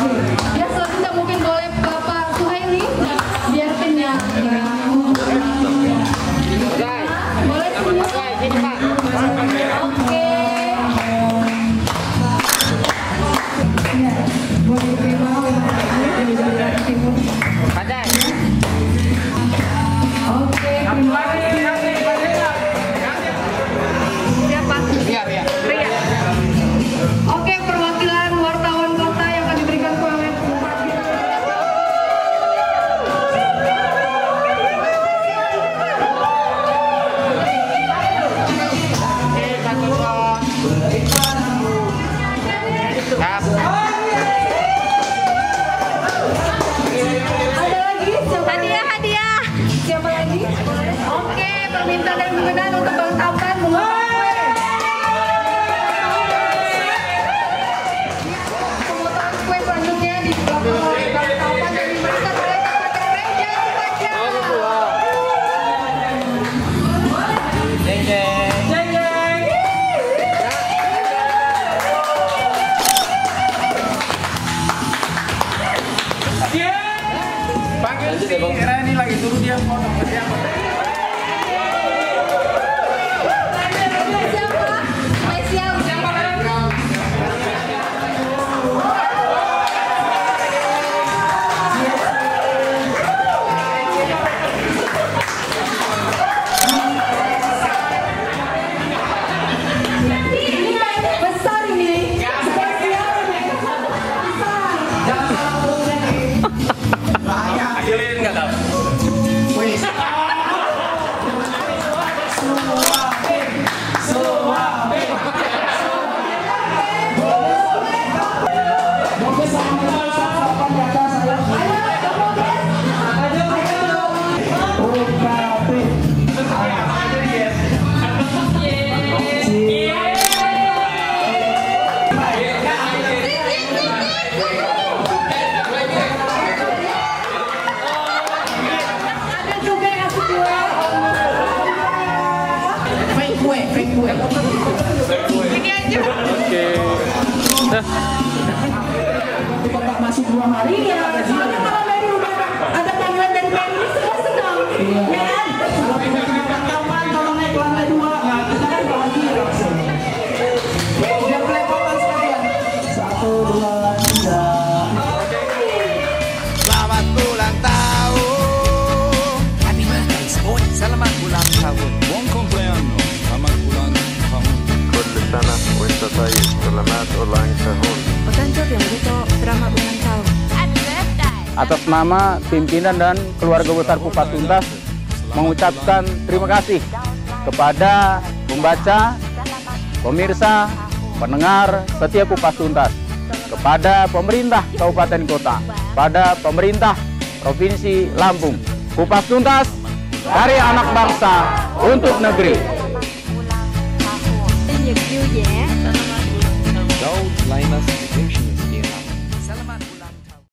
Boleh. Ya, selanjutnya mungkin boleh Bapak Suhaili biar kenyang. Oke. Lanjut ya ini lagi turun dia mau nomor siapa? ini aja oke okay. Nah. masih dua hari ya atas nama pimpinan dan keluarga besar Kupas Tuntas mengucapkan terima kasih kepada pembaca, pemirsa, pendengar setiap Kupas Tuntas, kepada pemerintah Kabupaten Kota, pada pemerintah Provinsi Lampung. Kupas Tuntas, dari anak bangsa untuk negeri.